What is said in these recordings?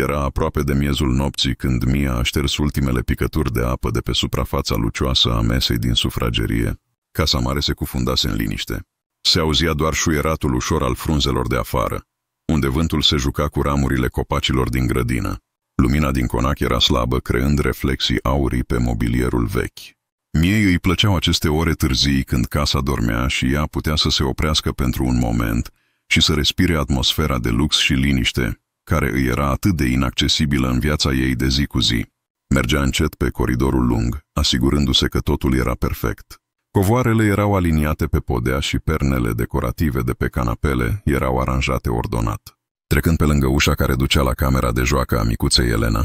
Era aproape de miezul nopții când Mia a șters ultimele picături de apă de pe suprafața lucioasă a mesei din sufragerie. Casa mare se cufundase în liniște. Se auzia doar șuieratul ușor al frunzelor de afară, unde vântul se juca cu ramurile copacilor din grădină. Lumina din conac era slabă, creând reflexii aurii pe mobilierul vechi. Miei îi plăceau aceste ore târzii când casa dormea și ea putea să se oprească pentru un moment și să respire atmosfera de lux și liniște, care îi era atât de inaccesibilă în viața ei de zi cu zi. Mergea încet pe coridorul lung, asigurându-se că totul era perfect. Covoarele erau aliniate pe podea și pernele decorative de pe canapele erau aranjate ordonat. Trecând pe lângă ușa care ducea la camera de joacă a micuței Elena,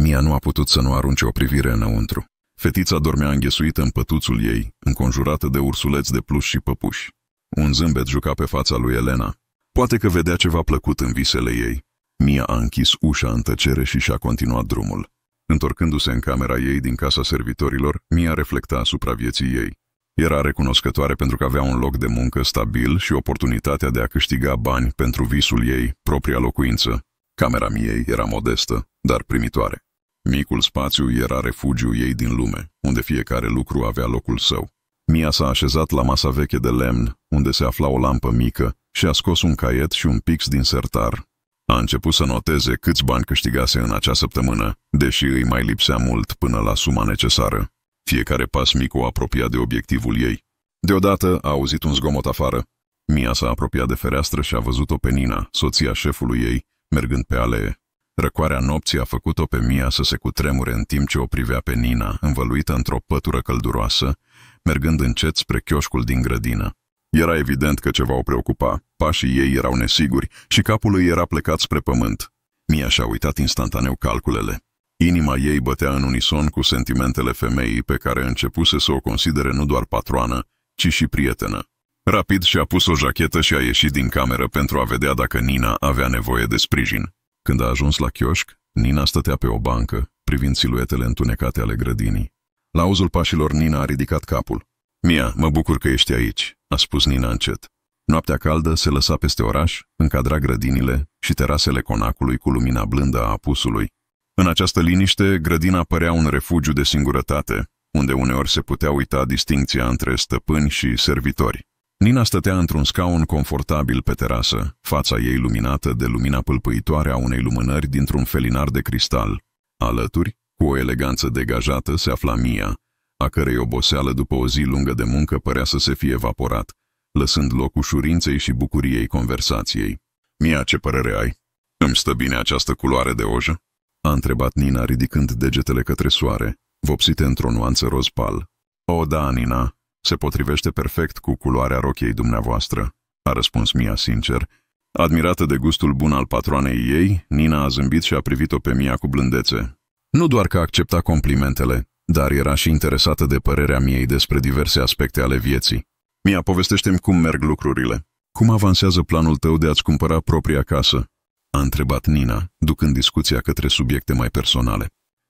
Mia nu a putut să nu arunce o privire înăuntru. Fetița dormea înghesuită în pătuțul ei, înconjurată de ursuleți de pluș și păpuși. Un zâmbet juca pe fața lui Elena. Poate că vedea ceva plăcut în visele ei. Mia a închis ușa în tăcere și și-a continuat drumul. Întorcându-se în camera ei din casa servitorilor, Mia reflecta asupra vieții ei. Era recunoscătoare pentru că avea un loc de muncă stabil și oportunitatea de a câștiga bani pentru visul ei, propria locuință. Camera miei era modestă, dar primitoare. Micul spațiu era refugiu ei din lume, unde fiecare lucru avea locul său. Mia s-a așezat la masa veche de lemn, unde se afla o lampă mică, și a scos un caiet și un pix din sertar. A început să noteze câți bani câștigase în acea săptămână, deși îi mai lipsea mult până la suma necesară. Fiecare pas mic o apropia de obiectivul ei. Deodată a auzit un zgomot afară. Mia s-a apropiat de fereastră și a văzut-o pe Nina, soția șefului ei, mergând pe alee. Răcoarea nopții a făcut-o pe Mia să se cutremure în timp ce o privea pe Nina, învăluită într-o pătură călduroasă, mergând încet spre chioșcul din grădină. Era evident că ceva o preocupa, pașii ei erau nesiguri și capul ei era plecat spre pământ. Mia și-a uitat instantaneu calculele. Inima ei bătea în unison cu sentimentele femeii pe care începuse să o considere nu doar patroană, ci și prietenă. Rapid și-a pus o jachetă și a ieșit din cameră pentru a vedea dacă Nina avea nevoie de sprijin. Când a ajuns la chioșc, Nina stătea pe o bancă, privind siluetele întunecate ale grădinii. La auzul pașilor, Nina a ridicat capul. Mia, mă bucur că ești aici, a spus Nina încet. Noaptea caldă se lăsa peste oraș, încadra grădinile și terasele conacului cu lumina blândă a apusului. În această liniște, grădina părea un refugiu de singurătate, unde uneori se putea uita distinția între stăpâni și servitori. Nina stătea într-un scaun confortabil pe terasă, fața ei luminată de lumina pâlpâitoare a unei lumânări dintr-un felinar de cristal. Alături, cu o eleganță degajată, se afla Mia, a cărei oboseală după o zi lungă de muncă părea să se fie evaporat, lăsând loc ușurinței și bucuriei conversației. Mia, ce părere ai? Îmi stă bine această culoare de ojă? A întrebat Nina ridicând degetele către soare, vopsite într-o nuanță roz pal. O, da, Nina, se potrivește perfect cu culoarea rochiei dumneavoastră, a răspuns Mia sincer. Admirată de gustul bun al patroanei ei, Nina a zâmbit și a privit-o pe Mia cu blândețe. Nu doar că accepta complimentele, dar era și interesată de părerea miei despre diverse aspecte ale vieții. Mia, povestește-mi cum merg lucrurile. Cum avansează planul tău de a-ți cumpăra propria casă? A întrebat Nina, ducând discuția către subiecte mai personale.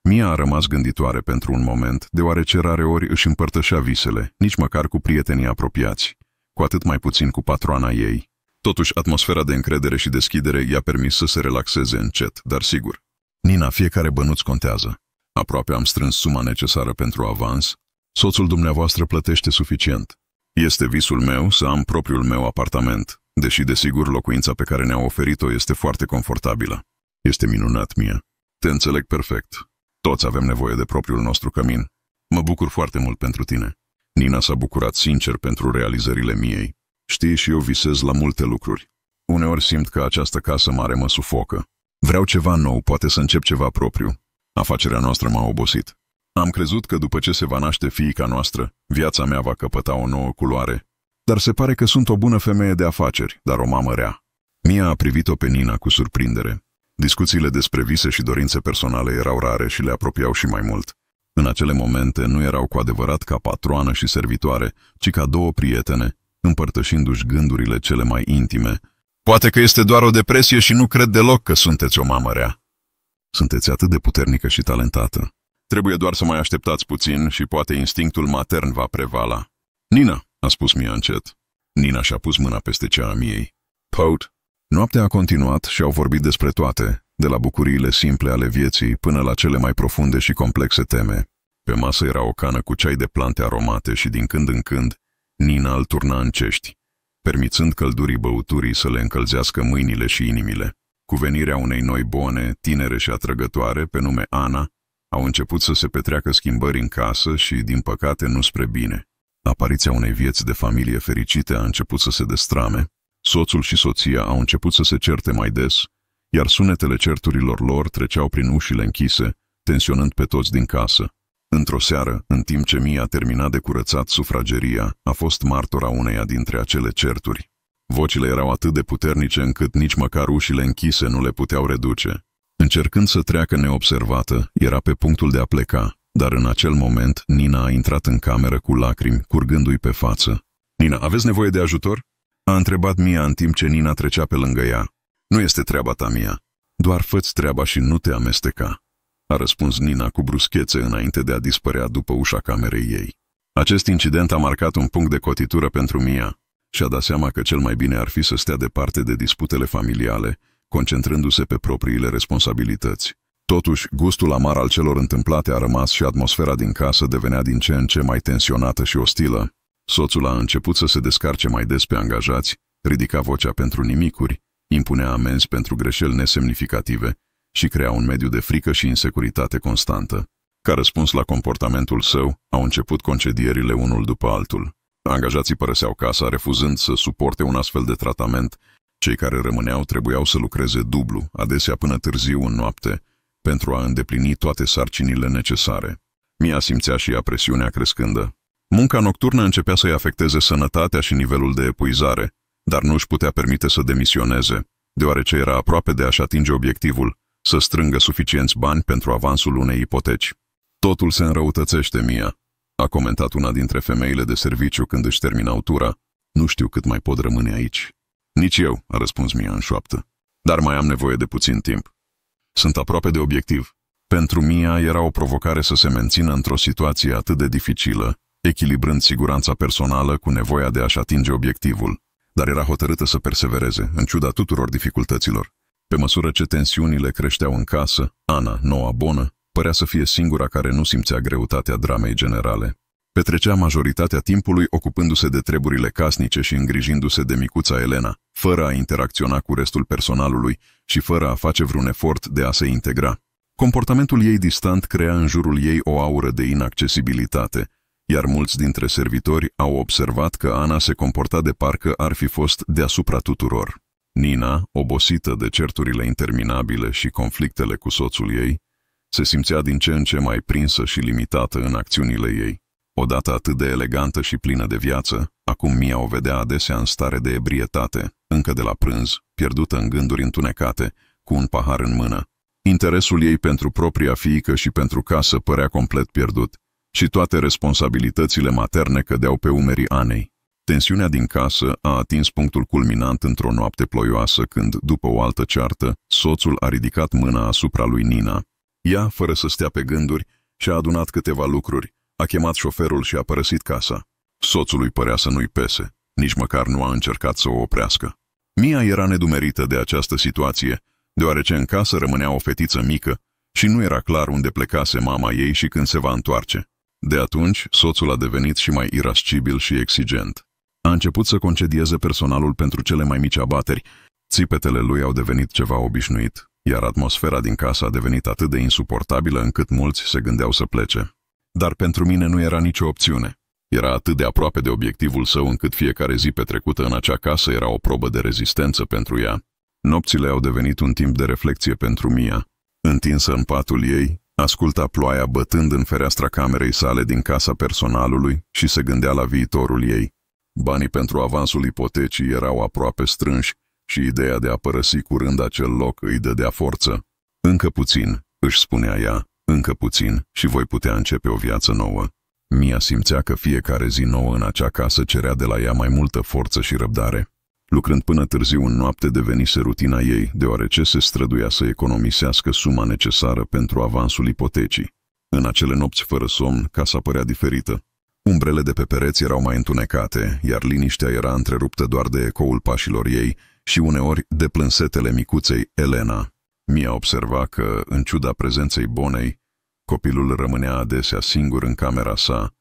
Mia a rămas gânditoare pentru un moment, deoarece rare ori își împărtășea visele, nici măcar cu prietenii apropiați, cu atât mai puțin cu patroana ei. Totuși, atmosfera de încredere și deschidere i-a permis să se relaxeze încet, dar sigur. Nina, fiecare bănuț contează. Aproape am strâns suma necesară pentru avans. Soțul dumneavoastră plătește suficient. Este visul meu să am propriul meu apartament, deși, desigur, locuința pe care ne-a oferit-o este foarte confortabilă. Este minunat, mie. Te înțeleg perfect. Toți avem nevoie de propriul nostru cămin. Mă bucur foarte mult pentru tine. Nina s-a bucurat sincer pentru realizările miei. Știi, și eu visez la multe lucruri. Uneori simt că această casă mare mă sufocă. Vreau ceva nou, poate să încep ceva propriu. Afacerea noastră m-a obosit. Am crezut că după ce se va naște fiica noastră, viața mea va căpăta o nouă culoare. Dar se pare că sunt o bună femeie de afaceri, dar o mamă rea. Mia a privit-o pe Nina cu surprindere. Discuțiile despre vise și dorințe personale erau rare și le apropiau și mai mult. În acele momente nu erau cu adevărat ca patroană și servitoare, ci ca două prietene, împărtășindu-și gândurile cele mai intime. Poate că este doar o depresie și nu cred deloc că sunteți o mamă rea. Sunteți atât de puternică și talentată. Trebuie doar să mai așteptați puțin și poate instinctul matern va prevala. Nina, a spus Mia încet. Nina și-a pus mâna peste cea a miei. Pot. Noaptea a continuat și au vorbit despre toate, de la bucuriile simple ale vieții până la cele mai profunde și complexe teme. Pe masă era o cană cu ceai de plante aromate și din când în când Nina îl turna în cești, permițând căldurii băuturii să le încălzească mâinile și inimile. Cu venirea unei noi bone, tinere și atrăgătoare, pe nume Ana, au început să se petreacă schimbări în casă și, din păcate, nu spre bine. Apariția unei vieți de familie fericite a început să se destrame, soțul și soția au început să se certe mai des, iar sunetele certurilor lor treceau prin ușile închise, tensionând pe toți din casă. Într-o seară, în timp ce Mia a terminat de curățat sufrageria, a fost martora uneia dintre acele certuri. Vocile erau atât de puternice încât nici măcar ușile închise nu le puteau reduce. Încercând să treacă neobservată, era pe punctul de a pleca, dar în acel moment Nina a intrat în cameră cu lacrimi, curgându-i pe față. Nina, aveți nevoie de ajutor? A întrebat Mia în timp ce Nina trecea pe lângă ea. Nu este treaba ta, Mia. Doar fă-ți treaba și nu te amesteca a răspuns Nina cu bruschețe înainte de a dispărea după ușa camerei ei. Acest incident a marcat un punct de cotitură pentru Mia și a dat seama că cel mai bine ar fi să stea departe de disputele familiale, concentrându-se pe propriile responsabilități. Totuși, gustul amar al celor întâmplate a rămas și atmosfera din casă devenea din ce în ce mai tensionată și ostilă. Soțul a început să se descarce mai des pe angajați, ridica vocea pentru nimicuri, impunea amenzi pentru greșeli nesemnificative și crea un mediu de frică și insecuritate constantă. Ca răspuns la comportamentul său, au început concedierile unul după altul. Angajații părăseau casa refuzând să suporte un astfel de tratament. Cei care rămâneau trebuiau să lucreze dublu, adesea până târziu în noapte, pentru a îndeplini toate sarcinile necesare. Mia simțea și ea presiunea crescândă. Munca nocturnă începea să-i afecteze sănătatea și nivelul de epuizare, dar nu își putea permite să demisioneze, deoarece era aproape de a-și atinge obiectivul, să strângă suficienți bani pentru avansul unei ipoteci. Totul se înrăutățește, Mia, a comentat una dintre femeile de serviciu când își terminau tura. Nu știu cât mai pot rămâne aici. Nici eu, a răspuns Mia în șoaptă. Dar mai am nevoie de puțin timp. Sunt aproape de obiectiv. Pentru Mia era o provocare să se mențină într-o situație atât de dificilă, echilibrând siguranța personală cu nevoia de a-și atinge obiectivul. Dar era hotărâtă să persevereze, în ciuda tuturor dificultăților. Pe măsură ce tensiunile creșteau în casă, Ana, noua bonă, părea să fie singura care nu simțea greutatea dramei generale. Petrecea majoritatea timpului ocupându-se de treburile casnice și îngrijindu-se de micuța Elena, fără a interacționa cu restul personalului și fără a face vreun efort de a se integra. Comportamentul ei distant crea în jurul ei o aură de inaccesibilitate, iar mulți dintre servitori au observat că Ana se comporta de parcă ar fi fost deasupra tuturor. Nina, obosită de certurile interminabile și conflictele cu soțul ei, se simțea din ce în ce mai prinsă și limitată în acțiunile ei. Odată atât de elegantă și plină de viață, acum Mia o vedea adesea în stare de ebrietate, încă de la prânz, pierdută în gânduri întunecate, cu un pahar în mână. Interesul ei pentru propria fiică și pentru casă părea complet pierdut și toate responsabilitățile materne cădeau pe umerii Anei. Tensiunea din casă a atins punctul culminant într-o noapte ploioasă când, după o altă ceartă, soțul a ridicat mâna asupra lui Nina. Ea, fără să stea pe gânduri, și-a adunat câteva lucruri, a chemat șoferul și a părăsit casa. Soțului părea să nu-i pese, nici măcar nu a încercat să o oprească. Mia era nedumerită de această situație, deoarece în casă rămânea o fetiță mică și nu era clar unde plecase mama ei și când se va întoarce. De atunci, soțul a devenit și mai irascibil și exigent. A început să concedieze personalul pentru cele mai mici abateri. Țipetele lui au devenit ceva obișnuit, iar atmosfera din casă a devenit atât de insuportabilă încât mulți se gândeau să plece. Dar pentru mine nu era nicio opțiune. Era atât de aproape de obiectivul său încât fiecare zi petrecută în acea casă era o probă de rezistență pentru ea. Nopțile au devenit un timp de reflexie pentru Mia. Întinsă în patul ei, asculta ploaia bătând în fereastra camerei sale din casa personalului și se gândea la viitorul ei. Banii pentru avansul ipotecii erau aproape strânși și ideea de a părăsi curând acel loc îi dădea forță. Încă puțin, își spunea ea, încă puțin și voi putea începe o viață nouă. Mia simțea că fiecare zi nouă în acea casă cerea de la ea mai multă forță și răbdare. Lucrând până târziu în noapte devenise rutina ei, deoarece se străduia să economisească suma necesară pentru avansul ipotecii. În acele nopți fără somn, casa părea diferită. Umbrele de pe pereți erau mai întunecate, iar liniștea era întreruptă doar de ecoul pașilor ei și uneori de plânsetele micuței Elena. Mia observa că, în ciuda prezenței bonei, copilul rămânea adesea singur în camera sa,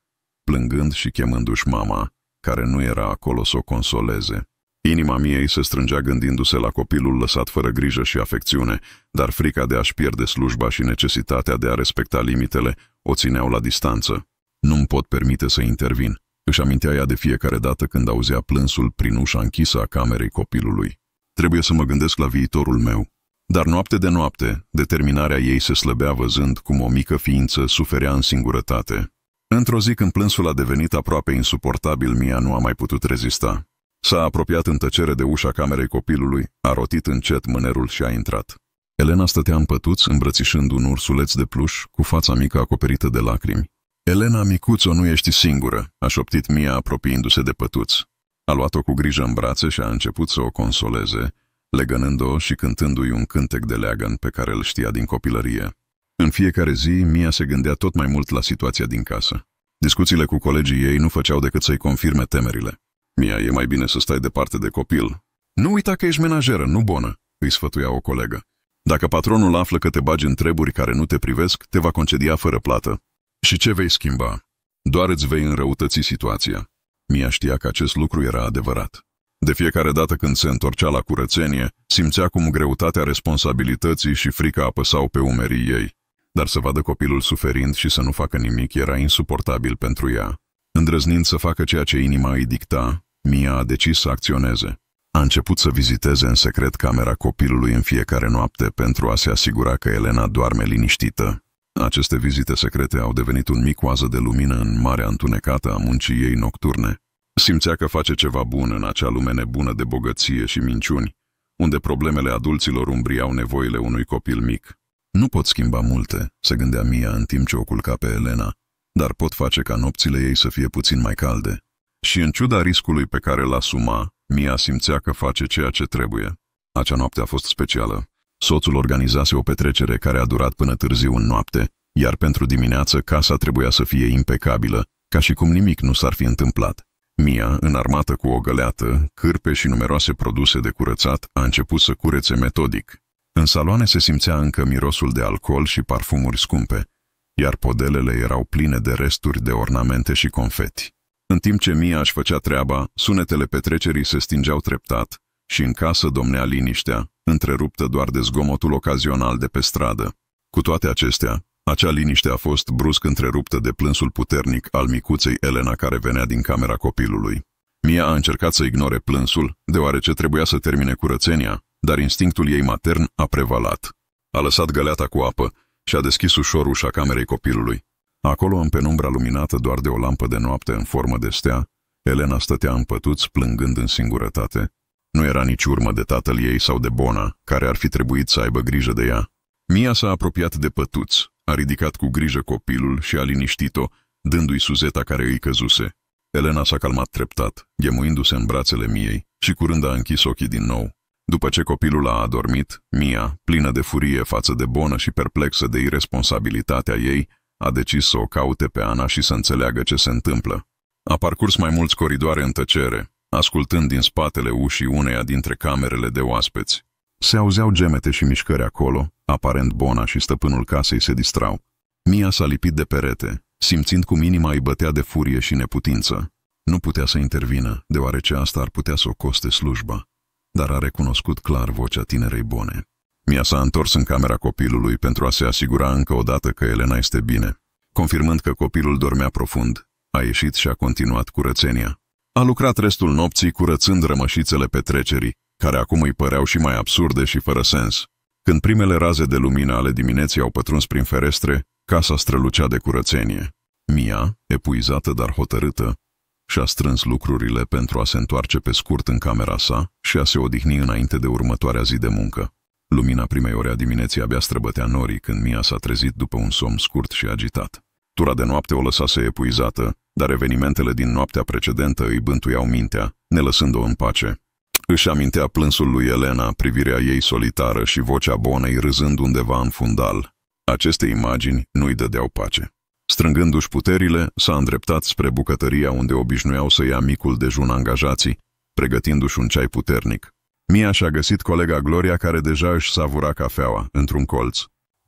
plângând și chemându-și mama, care nu era acolo să o consoleze. Inima miei se strângea gândindu-se la copilul lăsat fără grijă și afecțiune, dar frica de a-și pierde slujba și necesitatea de a respecta limitele o țineau la distanță. Nu-mi pot permite să intervin. Își amintea ea de fiecare dată când auzea plânsul prin ușa închisă a camerei copilului. Trebuie să mă gândesc la viitorul meu. Dar noapte de noapte, determinarea ei se slăbea văzând cum o mică ființă suferea în singurătate. Într-o zi când plânsul a devenit aproape insuportabil, Mia nu a mai putut rezista. S-a apropiat în tăcere de ușa camerei copilului, a rotit încet mânerul și a intrat. Elena stătea în pătuț, îmbrățișând un ursuleț de pluș, cu fața mică acoperită de lacrimi. Elena, micuțo, nu ești singură, a șoptit Mia apropiindu-se de pătuț. A luat-o cu grijă în brațe și a început să o consoleze, legănând-o și cântându-i un cântec de leagăn pe care îl știa din copilărie. În fiecare zi, Mia se gândea tot mai mult la situația din casă. Discuțiile cu colegii ei nu făceau decât să-i confirme temerile. Mia, e mai bine să stai departe de copil. Nu uita că ești menajeră, nu bonă, îi sfătuia o colegă. Dacă patronul află că te bagi în treburi care nu te privesc, te va concedia fără plată. Și ce vei schimba? Doar îți vei înrăutăți situația. Mia știa că acest lucru era adevărat. De fiecare dată când se întorcea la curățenie, simțea cum greutatea responsabilității și frica apăsau pe umerii ei. Dar să vadă copilul suferind și să nu facă nimic era insuportabil pentru ea. Îndrăznind să facă ceea ce inima îi dicta, Mia a decis să acționeze. A început să viziteze în secret camera copilului în fiecare noapte pentru a se asigura că Elena doarme liniștită. Aceste vizite secrete au devenit un mic oază de lumină în marea întunecată a muncii ei nocturne. Simțea că face ceva bun în acea lume nebună de bogăție și minciuni, unde problemele adulților umbriau nevoile unui copil mic. Nu pot schimba multe, se gândea Mia în timp ce o culca pe Elena, dar pot face ca nopțile ei să fie puțin mai calde. Și în ciuda riscului pe care îl asuma, Mia simțea că face ceea ce trebuie. Acea noapte a fost specială. Soțul organizase o petrecere care a durat până târziu în noapte, iar pentru dimineață casa trebuia să fie impecabilă, ca și cum nimic nu s-ar fi întâmplat. Mia, înarmată cu o găleată, cârpe și numeroase produse de curățat, a început să curețe metodic. În saloane se simțea încă mirosul de alcool și parfumuri scumpe, iar podelele erau pline de resturi de ornamente și confeti. În timp ce Mia își făcea treaba, sunetele petrecerii se stingeau treptat și în casă domnea liniștea, întreruptă doar de zgomotul ocazional de pe stradă. Cu toate acestea, acea liniște a fost brusc întreruptă de plânsul puternic al micuței Elena care venea din camera copilului. Mia a încercat să ignore plânsul, deoarece trebuia să termine curățenia, dar instinctul ei matern a prevalat. A lăsat găleata cu apă și a deschis ușor ușa camerei copilului. Acolo, în penumbra luminată doar de o lampă de noapte în formă de stea, Elena stătea în pătuț plângând în singurătate. Nu era nici urmă de tatăl ei sau de Bona, care ar fi trebuit să aibă grijă de ea. Mia s-a apropiat de pătuț, a ridicat cu grijă copilul și a liniștit-o, dându-i suzeta care îi căzuse. Elena s-a calmat treptat, ghemuindu-se în brațele Miei și curând a închis ochii din nou. După ce copilul a adormit, Mia, plină de furie față de Bonă și perplexă de irresponsabilitatea ei, a decis să o caute pe Ana și să înțeleagă ce se întâmplă. A parcurs mai mulți coridoare în tăcere, ascultând din spatele ușii uneia dintre camerele de oaspeți. Se auzeau gemete și mișcări acolo, aparent Bona și stăpânul casei se distrau. Mia s-a lipit de perete, simțind cum inima îi bătea de furie și neputință. Nu putea să intervină, deoarece asta ar putea să o coste slujba, dar a recunoscut clar vocea tinerei Bone. Mia s-a întors în camera copilului pentru a se asigura încă o dată că Elena este bine. Confirmând că copilul dormea profund, a ieșit și a continuat curățenia. A lucrat restul nopții curățând rămășițele petrecerii, care acum îi păreau și mai absurde și fără sens. Când primele raze de lumină ale dimineții au pătruns prin ferestre, casa strălucea de curățenie. Mia, epuizată dar hotărâtă, și-a strâns lucrurile pentru a se întoarce pe scurt în camera sa și a se odihni înainte de următoarea zi de muncă. Lumina primei ore a dimineții abia străbătea norii când Mia s-a trezit după un somn scurt și agitat. Tura de noapte o lăsase epuizată, dar evenimentele din noaptea precedentă îi bântuiau mintea, ne lăsând-o în pace. Își amintea plânsul lui Elena, privirea ei solitară și vocea bonei râzând undeva în fundal. Aceste imagini nu-i dădeau pace. Strângându-și puterile, s-a îndreptat spre bucătăria unde obișnuiau să ia micul dejun angajații, pregătindu-și un ceai puternic. Mia și-a găsit colega Gloria care deja își savura cafeaua, într-un colț.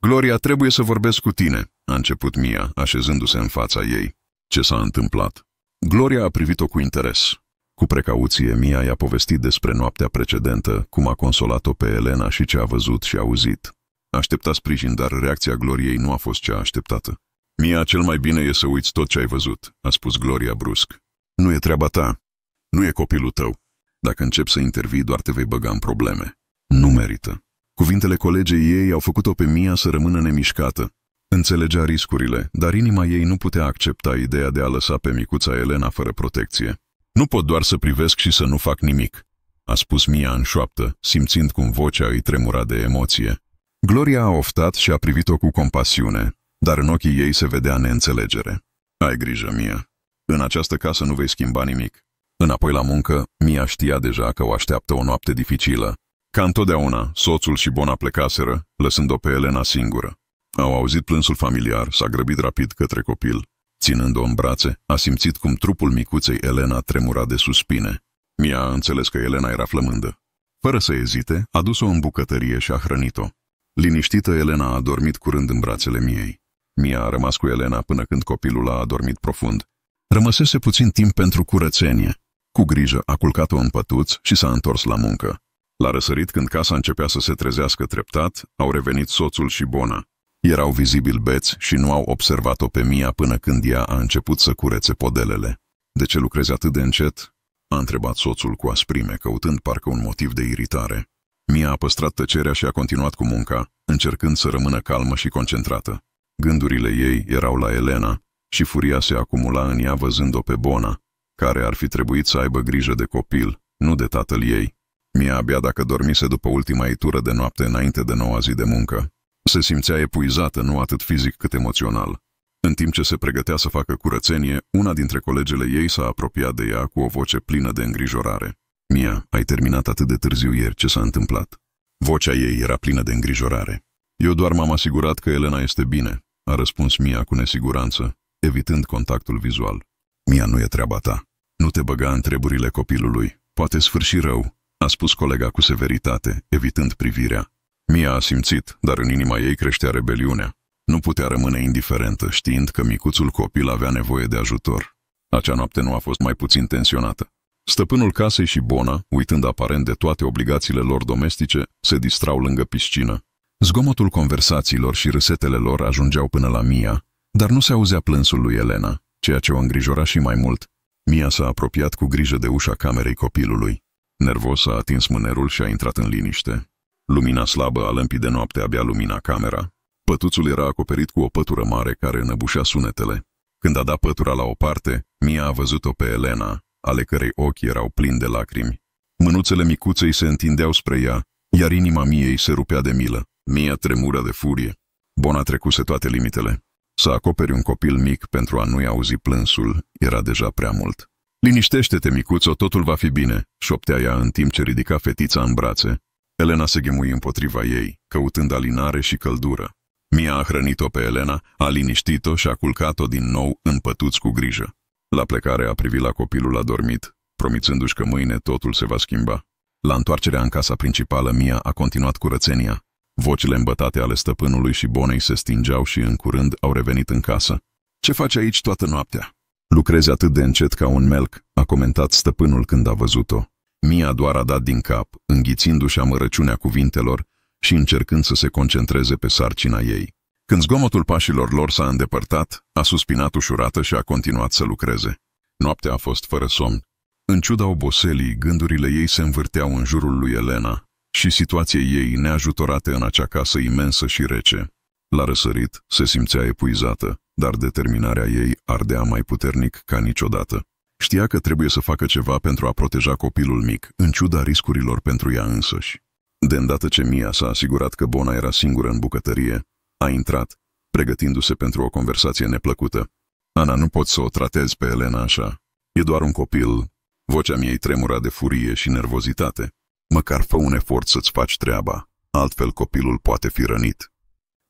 Gloria, trebuie să vorbesc cu tine, a început Mia, așezându-se în fața ei. Ce s-a întâmplat? Gloria a privit-o cu interes. Cu precauție, Mia i-a povestit despre noaptea precedentă, cum a consolat-o pe Elena și ce a văzut și auzit. Aștepta sprijin, dar reacția Gloriei nu a fost cea așteptată. Mia, cel mai bine e să uiți tot ce ai văzut, a spus Gloria brusc. Nu e treaba ta. Nu e copilul tău. Dacă începi să intervii, doar te vei băga în probleme. Nu merită. Cuvintele colegei ei au făcut-o pe Mia să rămână nemișcată. Înțelegea riscurile, dar inima ei nu putea accepta ideea de a lăsa pe micuța Elena fără protecție. Nu pot doar să privesc și să nu fac nimic, a spus Mia în șoaptă, simțind cum vocea îi tremura de emoție. Gloria a oftat și a privit-o cu compasiune, dar în ochii ei se vedea neînțelegere. Ai grijă, Mia. În această casă nu vei schimba nimic. Înapoi la muncă, Mia știa deja că o așteaptă o noapte dificilă. Ca întotdeauna, soțul și Bona plecaseră, lăsând-o pe Elena singură. Au auzit plânsul familiar, s-a grăbit rapid către copil. Ținând-o în brațe, a simțit cum trupul micuței Elena tremura de suspine. Mia a înțeles că Elena era flămândă. Fără să ezite, a dus-o în bucătărie și a hrănit-o. Liniștită, Elena a dormit curând în brațele Miei. Mia a rămas cu Elena până când copilul a adormit profund. Rămăsese puțin timp pentru curățenie. Cu grijă a culcat-o în pătuț și s-a întors la muncă. La răsărit, când casa începea să se trezească treptat, au revenit soțul și Bona. Erau vizibil beți și nu au observat-o pe Mia până când ea a început să curețe podelele. De ce lucrezi atât de încet? A întrebat soțul cu asprime, căutând parcă un motiv de iritare. Mia a păstrat tăcerea și a continuat cu munca, încercând să rămână calmă și concentrată. Gândurile ei erau la Elena și furia se acumula în ea văzând-o pe Bona, care ar fi trebuit să aibă grijă de copil, nu de tatăl ei. Mia abia dacă dormise după ultima itură de noapte înainte de noua zi de muncă. Se simțea epuizată, nu atât fizic cât emoțional. În timp ce se pregătea să facă curățenie, una dintre colegele ei s-a apropiat de ea cu o voce plină de îngrijorare. Mia, ai terminat atât de târziu ieri, ce s-a întâmplat? Vocea ei era plină de îngrijorare. Eu doar m-am asigurat că Elena este bine, a răspuns Mia cu nesiguranță, evitând contactul vizual. Mia, nu e treaba ta. Nu te băga în treburile copilului. Poate sfârși rău, a spus colega cu severitate, evitând privirea. Mia a simțit, dar în inima ei creștea rebeliunea. Nu putea rămâne indiferentă, știind că micuțul copil avea nevoie de ajutor. Acea noapte nu a fost mai puțin tensionată. Stăpânul casei și Bona, uitând aparent de toate obligațiile lor domestice, se distrau lângă piscină. Zgomotul conversațiilor și râsetele lor ajungeau până la Mia, dar nu se auzea plânsul lui Elena, ceea ce o îngrijora și mai mult. Mia s-a apropiat cu grijă de ușa camerei copilului. Nervos a atins mânerul și a intrat în liniște. Lumina slabă a lămpii de noapte abia lumina camera. Pătuțul era acoperit cu o pătură mare care înăbușea sunetele. Când a dat pătura la o parte, Mia a văzut-o pe Elena, ale cărei ochi erau plini de lacrimi. Mânuțele micuței se întindeau spre ea, iar inima Miei se rupea de milă. Mia tremură de furie. Bona trecuse toate limitele. Să acoperi un copil mic pentru a nu-i auzi plânsul era deja prea mult. Liniștește-te, micuțo, totul va fi bine, șoptea ea în timp ce ridica fetița în brațe. Elena se ghemui împotriva ei, căutând alinare și căldură. Mia a hrănit-o pe Elena, a liniștit-o și a culcat-o din nou în pătuți cu grijă. La plecare a privit la copilul adormit, promițându-și că mâine totul se va schimba. La întoarcerea în casa principală, Mia a continuat curățenia. Vocile îmbătate ale stăpânului și bonei se stingeau și în curând au revenit în casă. Ce faci aici toată noaptea?" Lucrezi atât de încet ca un melc," a comentat stăpânul când a văzut-o. Mia doar a dat din cap, înghițindu-și amărăciunea cuvintelor și încercând să se concentreze pe sarcina ei. Când zgomotul pașilor lor s-a îndepărtat, a suspinat ușurată și a continuat să lucreze. Noaptea a fost fără somn. În ciuda oboselii, gândurile ei se învârteau în jurul lui Elena și situației ei neajutorate în acea casă imensă și rece. La răsărit, se simțea epuizată, dar determinarea ei ardea mai puternic ca niciodată. Știa că trebuie să facă ceva pentru a proteja copilul mic, în ciuda riscurilor pentru ea însăși. De îndată ce Mia s-a asigurat că Bona era singură în bucătărie, a intrat, pregătindu-se pentru o conversație neplăcută. Ana, nu pot să o tratezi pe Elena așa. E doar un copil. Vocea miei tremura de furie și nervozitate. Măcar fă un efort să-ți faci treaba, altfel copilul poate fi rănit.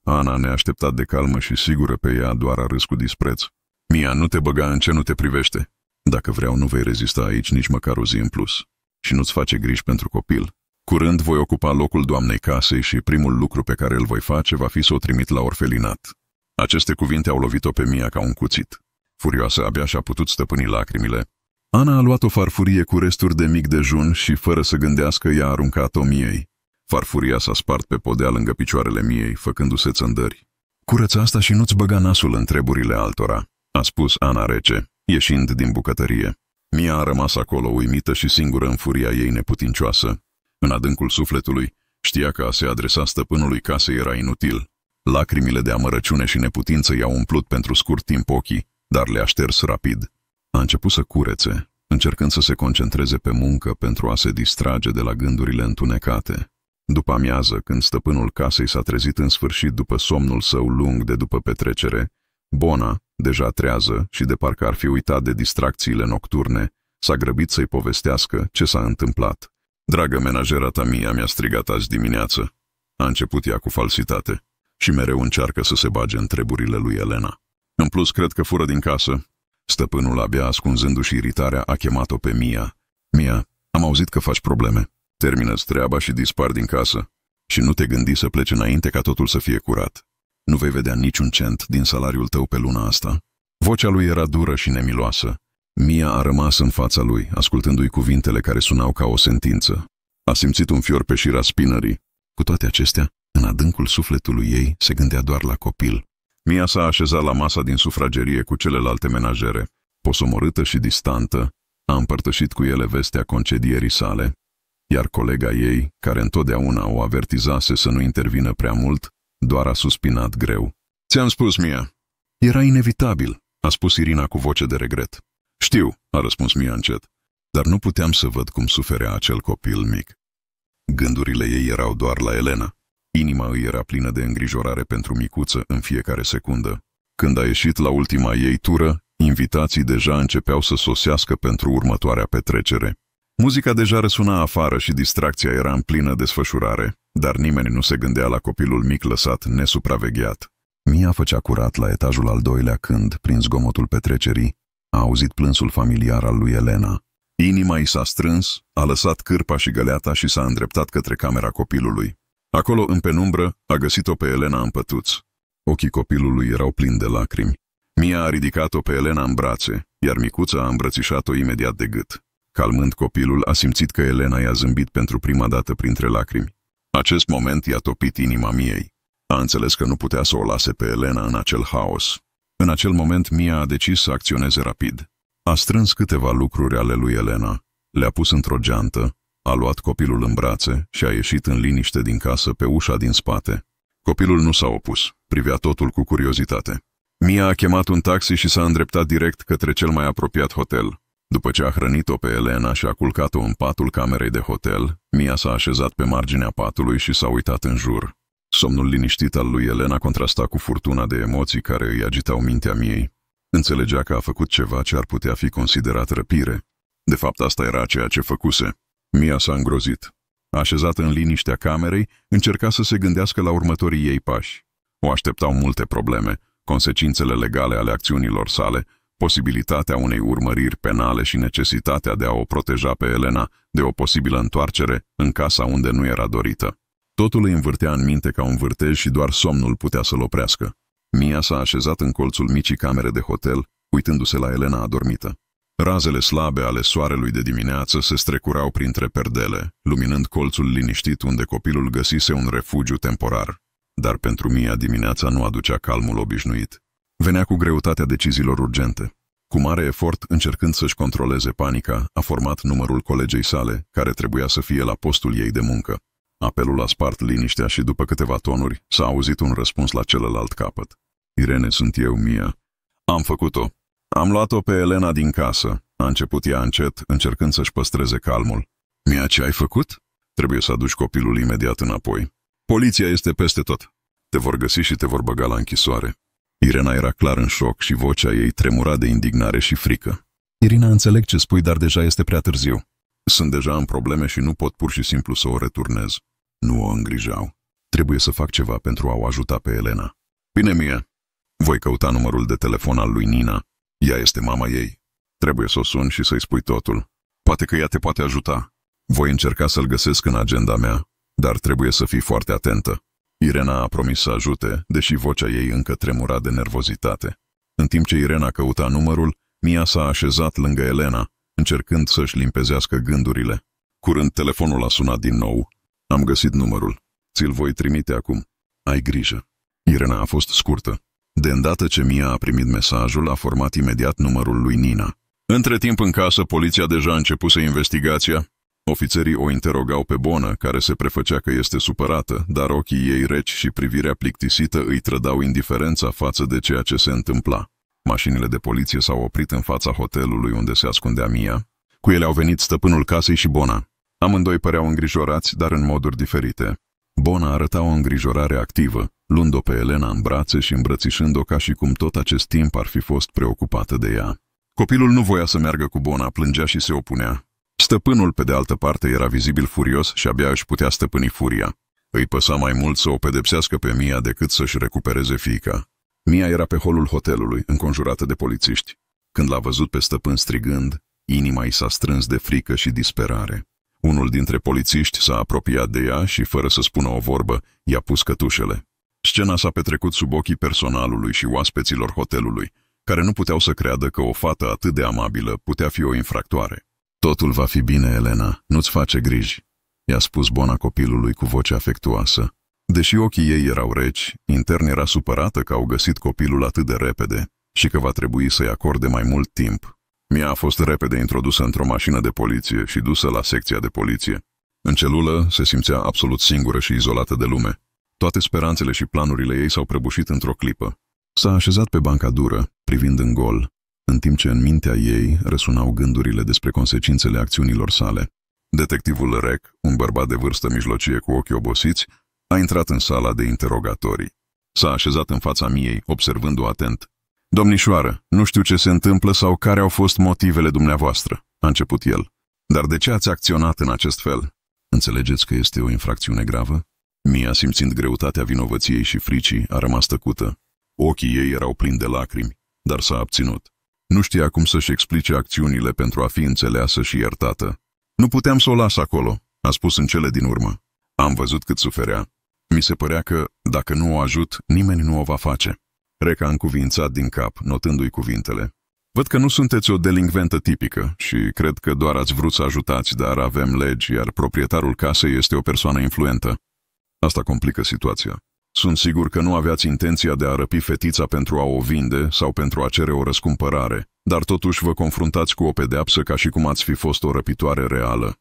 Ana, neașteptat de calmă și sigură pe ea, doar a râs cu dispreț. Mia, nu te băga în ce nu te privește. Dacă vreau, nu vei rezista aici nici măcar o zi în plus. Și nu-ți face griji pentru copil. Curând voi ocupa locul doamnei casei și primul lucru pe care îl voi face va fi să o trimit la orfelinat. Aceste cuvinte au lovit-o pe Mia ca un cuțit. Furioasă abia și-a putut stăpâni lacrimile. Ana a luat o farfurie cu resturi de mic dejun și, fără să gândească, i-a aruncat-o Miei. Farfuria s-a spart pe podea lângă picioarele Miei, făcându-se țândări. Curăță asta și nu-ți băga nasul în treburile altora, a spus Ana rece, ieșind din bucătărie. Mia a rămas acolo uimită și singură în furia ei neputincioasă. În adâncul sufletului, știa că a se adresa stăpânului casei era inutil. Lacrimile de amărăciune și neputință i-au umplut pentru scurt timp ochii, dar le-a șters rapid. A început să curețe, încercând să se concentreze pe muncă pentru a se distrage de la gândurile întunecate. După amiază, când stăpânul casei s-a trezit în sfârșit după somnul său lung de după petrecere, Bona, deja trează și de parcă ar fi uitat de distracțiile nocturne, s-a grăbit să-i povestească ce s-a întâmplat. Dragă menajera ta mia mi-a strigat azi dimineață. A început ea cu falsitate și mereu încearcă să se bage în treburile lui Elena. În plus, cred că fură din casă. Stăpânul, abia ascunzându-și iritarea, a chemat-o pe Mia. Mia, am auzit că faci probleme. Termină-ți treaba și dispar din casă. Și nu te gândi să pleci înainte ca totul să fie curat. Nu vei vedea niciun cent din salariul tău pe luna asta. Vocea lui era dură și nemiloasă. Mia a rămas în fața lui, ascultându-i cuvintele care sunau ca o sentință. A simțit un fior pe șira spinării. Cu toate acestea, în adâncul sufletului ei se gândea doar la copil. Mia s-a așezat la masa din sufragerie cu celelalte menajere. Posomorâtă și distantă, a împărtășit cu ele vestea concedierii sale, iar colega ei, care întotdeauna o avertizase să nu intervină prea mult, doar a suspinat greu. Ți-am spus, Mia. Era inevitabil, a spus Irina cu voce de regret. Știu, a răspuns Mia încet, dar nu puteam să văd cum suferea acel copil mic. Gândurile ei erau doar la Elena. Inima îi era plină de îngrijorare pentru micuță în fiecare secundă. Când a ieșit la ultima ei tură, invitații deja începeau să sosească pentru următoarea petrecere. Muzica deja răsuna afară și distracția era în plină desfășurare, dar nimeni nu se gândea la copilul mic lăsat nesupravegheat. Mia făcea curat la etajul al doilea când, prin zgomotul petrecerii, a auzit plânsul familiar al lui Elena. Inima i s-a strâns, a lăsat cârpa și găleata și s-a îndreptat către camera copilului. Acolo, în penumbră, a găsit-o pe Elena în pătuț. Ochii copilului erau plini de lacrimi. Mia a ridicat-o pe Elena în brațe, iar micuța a îmbrățișat-o imediat de gât. Calmând copilul, a simțit că Elena i-a zâmbit pentru prima dată printre lacrimi. Acest moment i-a topit inima Miei. A înțeles că nu putea să o lase pe Elena în acel haos. În acel moment, Mia a decis să acționeze rapid. A strâns câteva lucruri ale lui Elena, le-a pus într-o geantă, a luat copilul în brațe și a ieșit în liniște din casă pe ușa din spate. Copilul nu s-a opus, privea totul cu curiozitate. Mia a chemat un taxi și s-a îndreptat direct către cel mai apropiat hotel. După ce a hrănit-o pe Elena și a culcat-o în patul camerei de hotel, Mia s-a așezat pe marginea patului și s-a uitat în jur. Somnul liniștit al lui Elena contrasta cu furtuna de emoții care îi agitau mintea miei. Înțelegea că a făcut ceva ce ar putea fi considerat răpire. De fapt, asta era ceea ce făcuse. Mia s-a îngrozit. Așezată în liniștea camerei, încerca să se gândească la următorii ei pași. O așteptau multe probleme, consecințele legale ale acțiunilor sale, posibilitatea unei urmăriri penale și necesitatea de a o proteja pe Elena de o posibilă întoarcere în casa unde nu era dorită. Totul îi învârtea în minte ca un vârtej și doar somnul putea să-l oprească. Mia s-a așezat în colțul micii camere de hotel, uitându-se la Elena adormită. Razele slabe ale soarelui de dimineață se strecurau printre perdele, luminând colțul liniștit unde copilul găsise un refugiu temporar. Dar pentru Mia dimineața nu aducea calmul obișnuit. Venea cu greutatea deciziilor urgente. Cu mare efort, încercând să-și controleze panica, a format numărul colegei sale, care trebuia să fie la postul ei de muncă. Apelul a spart liniștea și după câteva tonuri s-a auzit un răspuns la celălalt capăt. Irene, sunt eu, Mia. Am făcut-o. Am luat-o pe Elena din casă. A început ea încet, încercând să-și păstreze calmul. Mia, ce ai făcut? Trebuie să aduci copilul imediat înapoi. Poliția este peste tot. Te vor găsi și te vor băga la închisoare. Irena era clar în șoc și vocea ei tremura de indignare și frică. Irina, înțeleg ce spui, dar deja este prea târziu. Sunt deja în probleme și nu pot pur și simplu să o returnez. Nu o îngrijau. Trebuie să fac ceva pentru a o ajuta pe Elena. Bine mie. Voi căuta numărul de telefon al lui Nina. Ea este mama ei. Trebuie să o sun și să-i spui totul. Poate că ea te poate ajuta. Voi încerca să-l găsesc în agenda mea, dar trebuie să fii foarte atentă. Irena a promis să ajute, deși vocea ei încă tremura de nervozitate. În timp ce Irena căuta numărul, Mia s-a așezat lângă Elena, încercând să-și limpezească gândurile. Curând telefonul a sunat din nou. Am găsit numărul. Ți-l voi trimite acum. Ai grijă. Irena a fost scurtă. De îndată ce Mia a primit mesajul, a format imediat numărul lui Nina. Între timp în casă, poliția deja a începuse investigația. Ofițerii o interogau pe Bonă, care se prefăcea că este supărată, dar ochii ei reci și privirea plictisită îi trădau indiferența față de ceea ce se întâmpla. Mașinile de poliție s-au oprit în fața hotelului unde se ascundea Mia. Cu ele au venit stăpânul casei și Bona. Amândoi păreau îngrijorați, dar în moduri diferite. Bona arăta o îngrijorare activă, luând-o pe Elena în brațe și îmbrățișând-o ca și cum tot acest timp ar fi fost preocupată de ea. Copilul nu voia să meargă cu Bona, plângea și se opunea. Stăpânul, pe de altă parte, era vizibil furios și abia își putea stăpâni furia. Îi păsa mai mult să o pedepsească pe Mia decât să-și recupereze fiica. Mia era pe holul hotelului, înconjurată de polițiști. Când l-a văzut pe stăpân strigând, inima i s-a strâns de frică și disperare. Unul dintre polițiști s-a apropiat de ea și, fără să spună o vorbă, i-a pus cătușele. Scena s-a petrecut sub ochii personalului și oaspeților hotelului, care nu puteau să creadă că o fată atât de amabilă putea fi o infractoare. Totul va fi bine, Elena, nu-ți face griji, i-a spus Bona copilului cu voce afectuoasă. Deși ochii ei erau reci, intern era supărată că au găsit copilul atât de repede și că va trebui să-i acorde mai mult timp. Mia a fost repede introdusă într-o mașină de poliție și dusă la secția de poliție. În celulă se simțea absolut singură și izolată de lume. Toate speranțele și planurile ei s-au prăbușit într-o clipă. S-a așezat pe banca dură, privind în gol, în timp ce în mintea ei răsunau gândurile despre consecințele acțiunilor sale. Detectivul Rec, un bărbat de vârstă mijlocie cu ochii obosiți, a intrat în sala de interogatorii. S-a așezat în fața miei, observându-o atent. Domnișoară, nu știu ce se întâmplă sau care au fost motivele dumneavoastră, a început el. Dar de ce ați acționat în acest fel? Înțelegeți că este o infracțiune gravă? Mia, simțind greutatea vinovăției și fricii, a rămas tăcută. Ochii ei erau plini de lacrimi, dar s-a abținut. Nu știa cum să-și explice acțiunile pentru a fi înțeleasă și iertată. Nu puteam să o las acolo, a spus în cele din urmă. Am văzut cât suferea. Mi se părea că, dacă nu o ajut, nimeni nu o va face. Reca a încuvințat din cap, notându-i cuvintele. Văd că nu sunteți o delingventă tipică și cred că doar ați vrut să ajutați, dar avem legi, iar proprietarul casei este o persoană influentă. Asta complică situația. Sunt sigur că nu aveați intenția de a răpi fetița pentru a o vinde sau pentru a cere o răscumpărare, dar totuși vă confruntați cu o pedeapsă ca și cum ați fi fost o răpitoare reală.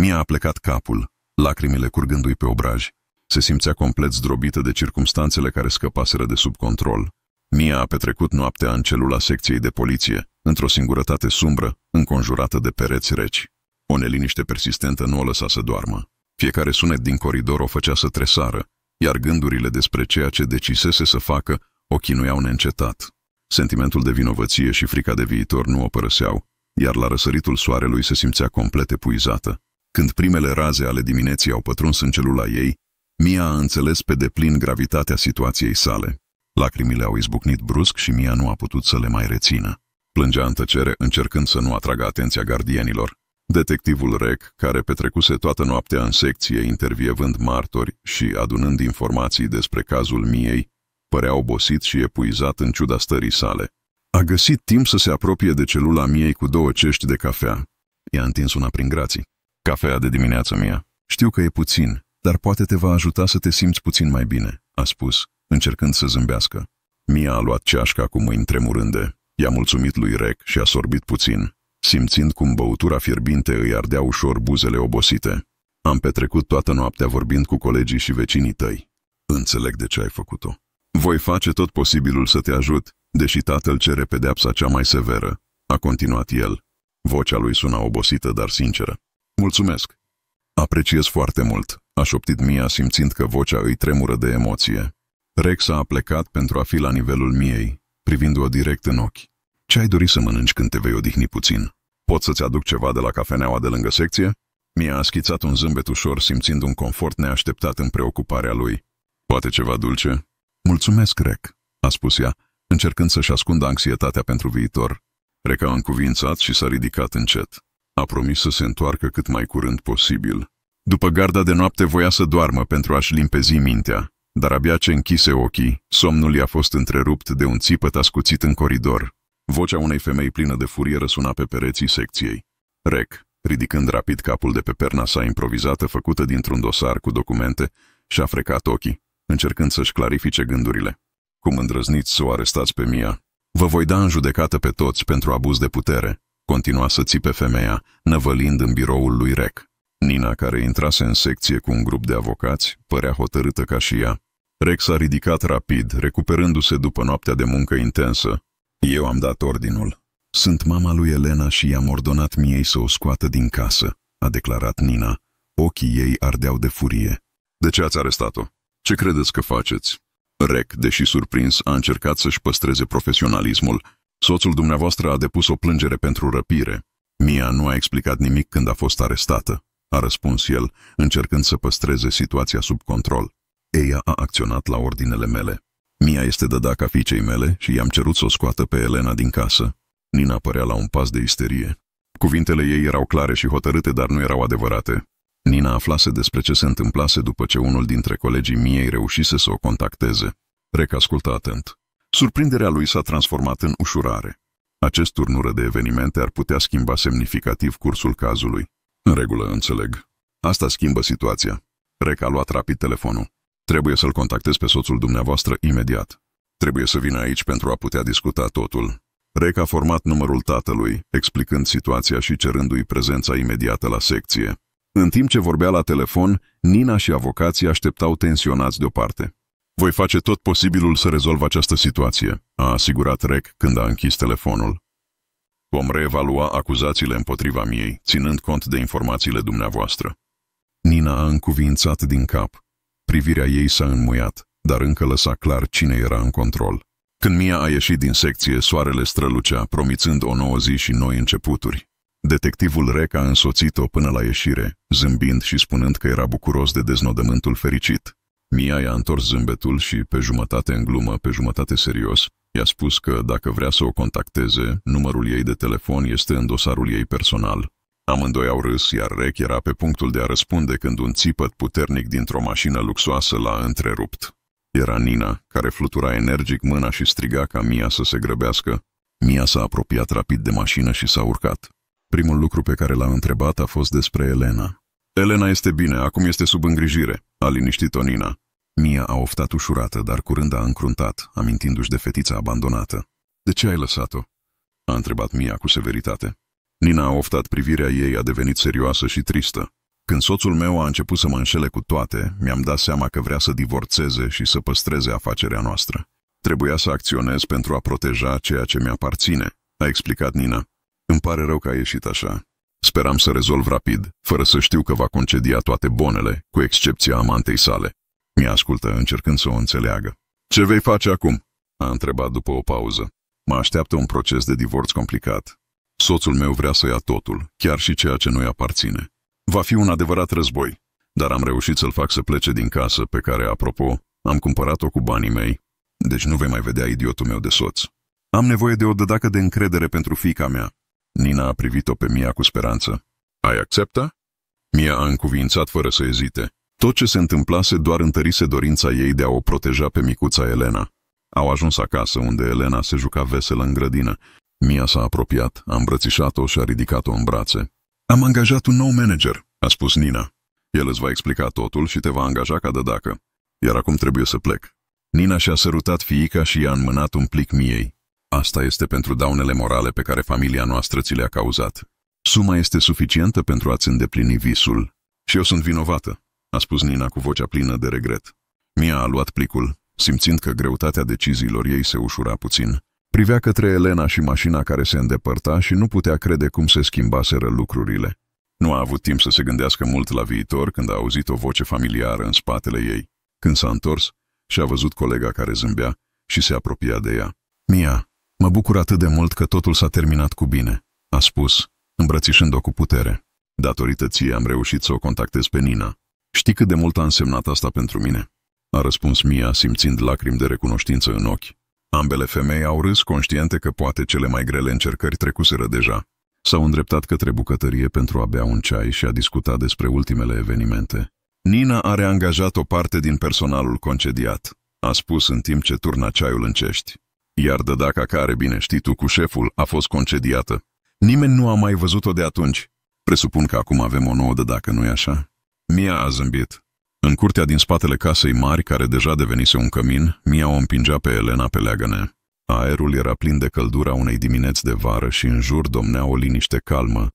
Mia a plecat capul, lacrimile curgându-i pe obraj. Se simțea complet zdrobită de circumstanțele care scăpaseră de sub control. Mia a petrecut noaptea în celula secției de poliție, într-o singurătate sumbră, înconjurată de pereți reci. O neliniște persistentă nu o lăsa să doarmă. Fiecare sunet din coridor o făcea să tresară, iar gândurile despre ceea ce decisese să facă o chinuiau neîncetat. Sentimentul de vinovăție și frica de viitor nu o părăseau, iar la răsăritul soarelui se simțea complet epuizată. Când primele raze ale dimineții au pătruns în celula ei, Mia a înțeles pe deplin gravitatea situației sale. Lacrimile au izbucnit brusc și Mia nu a putut să le mai rețină. Plângea în tăcere, încercând să nu atragă atenția gardienilor. Detectivul Rec, care petrecuse toată noaptea în secție intervievând martori și adunând informații despre cazul Miei, părea obosit și epuizat în ciuda stării sale. A găsit timp să se apropie de celula Miei cu două cești de cafea. I-a întins una prin grații. Cafea de dimineață mia. Știu că e puțin, dar poate te va ajuta să te simți puțin mai bine, a spus, încercând să zâmbească. Mia a luat ceașca cu mâini tremurânde. I-a mulțumit lui Rec și a sorbit puțin, simțind cum băutura fierbinte îi ardea ușor buzele obosite. Am petrecut toată noaptea vorbind cu colegii și vecinii tăi. Înțeleg de ce ai făcut-o. Voi face tot posibilul să te ajut, deși tatăl cere pedeapsa cea mai severă, a continuat el. Vocea lui suna obosită, dar sinceră. Mulțumesc. Apreciez foarte mult, a șoptit Mia simțind că vocea îi tremură de emoție. Rex a plecat pentru a fi la nivelul miei, privind-o direct în ochi. Ce ai dori să mănânci când te vei odihni puțin? Pot să-ți aduc ceva de la cafeneaua de lângă secție? Mia a schițat un zâmbet ușor, simțind un confort neașteptat în preocuparea lui. Poate ceva dulce? Mulțumesc, Rec, a spus ea, încercând să-și ascundă anxietatea pentru viitor. Rec a încuvințat și s-a ridicat încet. A promis să se întoarcă cât mai curând posibil. După garda de noapte voia să doarmă pentru a-și limpezi mintea, dar abia ce închise ochii, somnul i-a fost întrerupt de un țipăt ascuțit în coridor. Vocea unei femei plină de furie răsuna pe pereții secției. Rec, ridicând rapid capul de pe perna sa improvizată făcută dintr-un dosar cu documente, și-a frecat ochii, încercând să-și clarifice gândurile. Cum îndrăzniți să o arestați pe Mia? Vă voi da în judecată pe toți pentru abuz de putere, continua să țipe femeia, năvălind în biroul lui Rec. Nina, care intrase în secție cu un grup de avocați, părea hotărâtă ca și ea. Rex a ridicat rapid, recuperându-se după noaptea de muncă intensă. Eu am dat ordinul. Sunt mama lui Elena și i-am ordonat miei să o scoată din casă, a declarat Nina. Ochii ei ardeau de furie. De ce ați arestat-o? Ce credeți că faceți? Rec, deși surprins, a încercat să-și păstreze profesionalismul. Soțul dumneavoastră a depus o plângere pentru răpire. Mia nu a explicat nimic când a fost arestată a răspuns el, încercând să păstreze situația sub control. Ea a acționat la ordinele mele. Mia este dădaca fiicei mele și i-am cerut să o scoată pe Elena din casă. Nina părea la un pas de isterie. Cuvintele ei erau clare și hotărâte, dar nu erau adevărate. Nina aflase despre ce se întâmplase după ce unul dintre colegii miei reușise să o contacteze. Rec ascultă atent. Surprinderea lui s-a transformat în ușurare. Acest turnură de evenimente ar putea schimba semnificativ cursul cazului. În regulă, înțeleg. Asta schimbă situația. Rec a luat rapid telefonul. Trebuie să-l contactez pe soțul dumneavoastră imediat. Trebuie să vină aici pentru a putea discuta totul. Rec a format numărul tatălui, explicând situația și cerându-i prezența imediată la secție. În timp ce vorbea la telefon, Nina și avocații așteptau tensionați deoparte. Voi face tot posibilul să rezolv această situație, a asigurat Rec când a închis telefonul. Vom reevalua acuzațiile împotriva miei, ținând cont de informațiile dumneavoastră. Nina a încuvințat din cap. Privirea ei s-a înmuiat, dar încă lăsa clar cine era în control. Când Mia a ieșit din secție, soarele strălucea, promițând o nouă zi și noi începuturi. Detectivul Rec a însoțit-o până la ieșire, zâmbind și spunând că era bucuros de deznodământul fericit. Mia i-a întors zâmbetul și, pe jumătate în glumă, pe jumătate serios, I-a spus că dacă vrea să o contacteze, numărul ei de telefon este în dosarul ei personal. Amândoi au râs, iar Rec era pe punctul de a răspunde când un țipăt puternic dintr-o mașină luxoasă l-a întrerupt. Era Nina, care flutura energic mâna și striga ca Mia să se grăbească. Mia s-a apropiat rapid de mașină și s-a urcat. Primul lucru pe care l-a întrebat a fost despre Elena. Elena este bine, acum este sub îngrijire, a liniștit-o Nina. Mia a oftat ușurată, dar curând a încruntat, amintindu-și de fetița abandonată. De ce ai lăsat-o?" a întrebat Mia cu severitate. Nina a oftat privirea ei, a devenit serioasă și tristă. Când soțul meu a început să mă înșele cu toate, mi-am dat seama că vrea să divorțeze și să păstreze afacerea noastră. Trebuia să acționez pentru a proteja ceea ce mi-aparține, a explicat Nina. Îmi pare rău că a ieșit așa. Speram să rezolv rapid, fără să știu că va concedia toate bonele, cu excepția amantei sale. Mi ascultă, încercând să o înțeleagă. Ce vei face acum?" a întrebat după o pauză. Mă așteaptă un proces de divorț complicat. Soțul meu vrea să ia totul, chiar și ceea ce nu-i aparține. Va fi un adevărat război, dar am reușit să-l fac să plece din casă, pe care, apropo, am cumpărat-o cu banii mei, deci nu vei mai vedea idiotul meu de soț. Am nevoie de o dădacă de încredere pentru fica mea. Nina a privit-o pe Mia cu speranță. Ai accepta? Mia a încuvințat fără să ezite. Tot ce se întâmplase doar întărise dorința ei de a o proteja pe micuța Elena. Au ajuns acasă, unde Elena se juca veselă în grădină. Mia s-a apropiat, a îmbrățișat-o și a ridicat-o în brațe. Am angajat un nou manager, a spus Nina. El îți va explica totul și te va angaja ca de dacă. Iar acum trebuie să plec. Nina și-a sărutat fiica și i-a înmânat un plic miei. Asta este pentru daunele morale pe care familia noastră ți le-a cauzat. Suma este suficientă pentru a-ți îndeplini visul. Și eu sunt vinovată a spus Nina cu vocea plină de regret. Mia a luat plicul, simțind că greutatea deciziilor ei se ușura puțin. Privea către Elena și mașina care se îndepărta și nu putea crede cum se schimbaseră lucrurile. Nu a avut timp să se gândească mult la viitor când a auzit o voce familiară în spatele ei. Când s-a întors, și-a văzut colega care zâmbea și se apropia de ea. Mia, mă bucur atât de mult că totul s-a terminat cu bine, a spus, îmbrățișând-o cu putere. Datorită ție am reușit să o contactez pe Nina. Știi cât de mult a însemnat asta pentru mine?" A răspuns Mia, simțind lacrimi de recunoștință în ochi. Ambele femei au râs conștiente că poate cele mai grele încercări trecuseră deja. S-au îndreptat către bucătărie pentru a bea un ceai și a discuta despre ultimele evenimente. Nina are angajat o parte din personalul concediat, a spus în timp ce turna ceaiul în cești. Iar dădaca care, bine știi tu, cu șeful, a fost concediată. Nimeni nu a mai văzut-o de atunci. Presupun că acum avem o nouă dădacă, nu-i așa? Mia a zâmbit. În curtea din spatele casei mari, care deja devenise un cămin, Mia o împingea pe Elena pe leagăne. Aerul era plin de căldura unei dimineți de vară și în jur domnea o liniște calmă,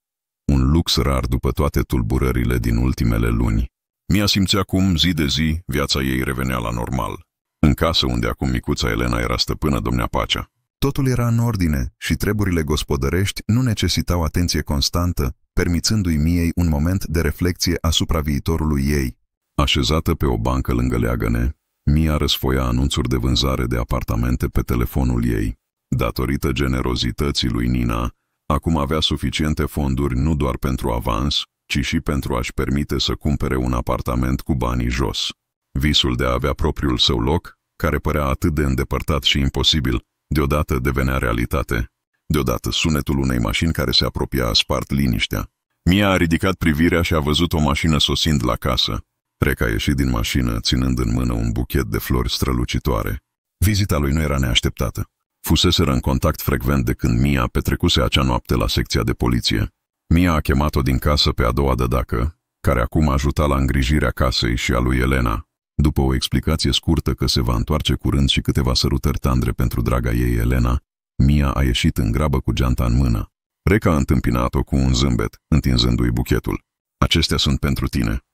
un lux rar după toate tulburările din ultimele luni. Mia simțea cum, zi de zi, viața ei revenea la normal. În casă, unde acum micuța Elena era stăpână, domnea pacea. Totul era în ordine și treburile gospodărești nu necesitau atenție constantă, permițându-i Miei un moment de reflexie asupra viitorului ei. Așezată pe o bancă lângă leagăne, Mia răsfoia anunțuri de vânzare de apartamente pe telefonul ei. Datorită generozității lui Nina, acum avea suficiente fonduri nu doar pentru avans, ci și pentru a-și permite să cumpere un apartament cu banii jos. Visul de a avea propriul său loc, care părea atât de îndepărtat și imposibil, deodată devenea realitate. Deodată sunetul unei mașini care se apropia a spart liniștea. Mia a ridicat privirea și a văzut o mașină sosind la casă. Reca a ieșit din mașină, ținând în mână un buchet de flori strălucitoare. Vizita lui nu era neașteptată. Fuseseră în contact frecvent de când Mia petrecuse acea noapte la secția de poliție. Mia a chemat-o din casă pe a doua dădacă, care acum ajuta la îngrijirea casei și a lui Elena. După o explicație scurtă că se va întoarce curând și câteva sărutări tandre pentru draga ei Elena, Mia a ieșit în grabă cu geanta în mână. Reca a întâmpinat-o cu un zâmbet, întinzându-i buchetul. Acestea sunt pentru tine.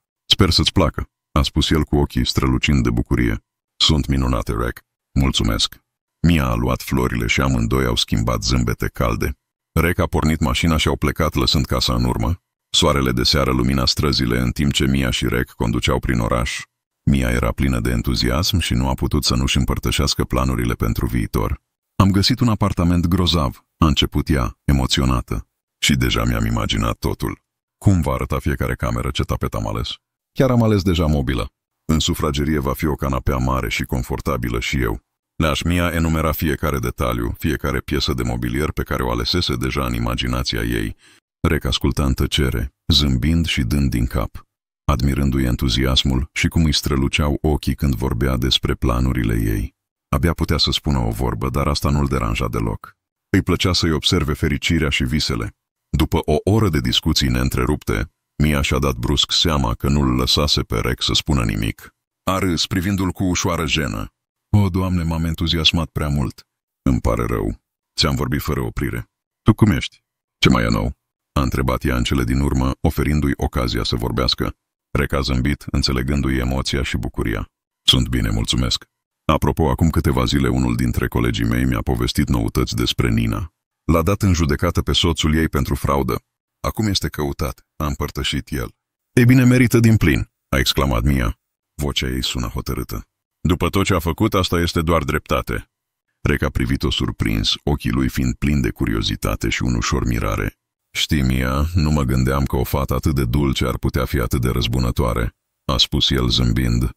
Sper să-ți placă, a spus el cu ochii strălucind de bucurie. Sunt minunate, Rec. Mulțumesc. Mia a luat florile și amândoi au schimbat zâmbete calde. Rec a pornit mașina și au plecat lăsând casa în urmă. Soarele de seară lumina străzile în timp ce Mia și Rec conduceau prin oraș. Mia era plină de entuziasm și nu a putut să nu-și împărtășească planurile pentru viitor. Am găsit un apartament grozav, a început ea, emoționată. Și deja mi-am imaginat totul. Cum va arăta fiecare cameră, ce tapet am ales? Chiar am ales deja mobilă. În sufragerie va fi o canapea mare și confortabilă și eu. Leaș Mia enumera fiecare detaliu, fiecare piesă de mobilier pe care o alesese deja în imaginația ei. Rec asculta în tăcere, zâmbind și dând din cap, admirându-i entuziasmul și cum îi străluceau ochii când vorbea despre planurile ei. Abia putea să spună o vorbă, dar asta nu-l deranja deloc. Îi plăcea să-i observe fericirea și visele. După o oră de discuții neîntrerupte, Mia și-a dat brusc seama că nu-l lăsase pe Rec să spună nimic. A râs, privindu-l cu ușoară jenă. O, Doamne, m-am entuziasmat prea mult. Îmi pare rău. Ți-am vorbit fără oprire. Tu cum ești? Ce mai e nou? A întrebat ea în cele din urmă, oferindu-i ocazia să vorbească. Rec a zâmbit, înțelegându-i emoția și bucuria. Sunt bine, mulțumesc. Apropo, acum câteva zile unul dintre colegii mei mi-a povestit noutăți despre Nina. L-a dat în judecată pe soțul ei pentru fraudă. Acum este căutat, a împărtășit el. Ei bine, merită din plin, a exclamat Mia. Vocea ei sună hotărâtă. După tot ce a făcut, asta este doar dreptate. Rec a privit-o surprins, ochii lui fiind plini de curiozitate și un ușor mirare. Știi, Mia, nu mă gândeam că o fată atât de dulce ar putea fi atât de răzbunătoare, a spus el zâmbind.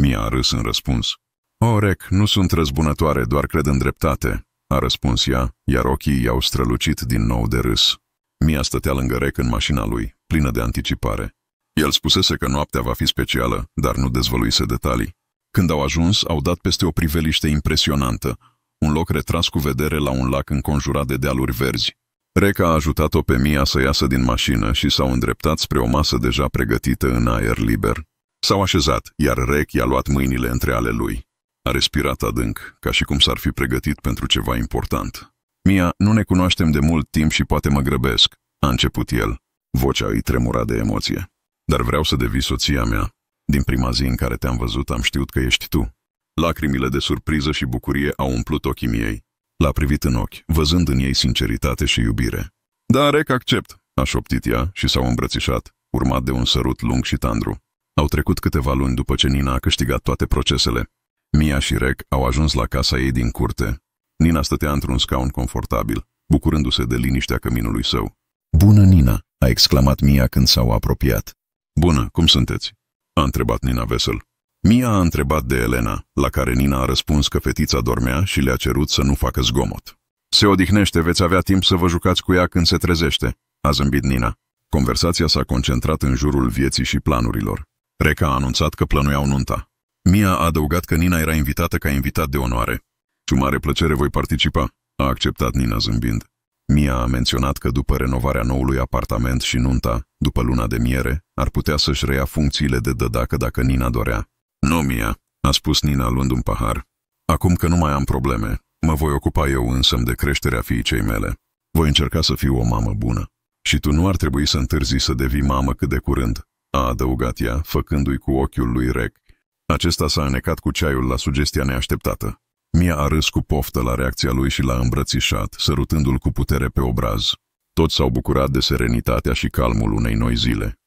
Mia a râs în răspuns. O, Rec, nu sunt răzbunătoare, doar cred în dreptate, a răspuns ea, iar ochii i-au strălucit din nou de râs. Mia stătea lângă Rec în mașina lui, plină de anticipare. El spusese că noaptea va fi specială, dar nu dezvăluise detalii. Când au ajuns, au dat peste o priveliște impresionantă, un loc retras cu vedere la un lac înconjurat de dealuri verzi. Rec a ajutat-o pe Mia să iasă din mașină și s-au îndreptat spre o masă deja pregătită în aer liber. S-au așezat, iar Rec i-a luat mâinile între ale lui. A respirat adânc, ca și cum s-ar fi pregătit pentru ceva important. Mia, nu ne cunoaștem de mult timp și poate mă grăbesc, a început el. Vocea îi tremura de emoție. Dar vreau să devii soția mea. Din prima zi în care te-am văzut am știut că ești tu. Lacrimile de surpriză și bucurie au umplut ochii miei. L-a privit în ochi, văzând în ei sinceritate și iubire. Da, rec, accept, a șoptit ea și s-au îmbrățișat, urmat de un sărut lung și tandru. Au trecut câteva luni după ce Nina a câștigat toate procesele. Mia și Rec au ajuns la casa ei din curte. Nina stătea într-un scaun confortabil, bucurându-se de liniștea căminului său. Bună, Nina!" a exclamat Mia când s-au apropiat. Bună, cum sunteți?" a întrebat Nina vesel. Mia a întrebat de Elena, la care Nina a răspuns că fetița dormea și le-a cerut să nu facă zgomot. Se odihnește, veți avea timp să vă jucați cu ea când se trezește, a zâmbit Nina. Conversația s-a concentrat în jurul vieții și planurilor. Reca a anunțat că plănuiau nunta. Mia a adăugat că Nina era invitată ca invitat de onoare. Cu mare plăcere voi participa, a acceptat Nina zâmbind. Mia a menționat că după renovarea noului apartament și nunta, după luna de miere, ar putea să-și reia funcțiile de dădacă dacă Nina dorea. Nu, Mia, a spus Nina luând un pahar. Acum că nu mai am probleme, mă voi ocupa eu însă de creșterea fiicei mele. Voi încerca să fiu o mamă bună. Și tu nu ar trebui să întârzi să devii mamă cât de curând, a adăugat ea, făcându-i cu ochiul lui Rec. Acesta s-a înecat cu ceaiul la sugestia neașteptată. Mia a râs cu poftă la reacția lui și l-a îmbrățișat, sărutându-l cu putere pe obraz. Toți s-au bucurat de serenitatea și calmul unei noi zile.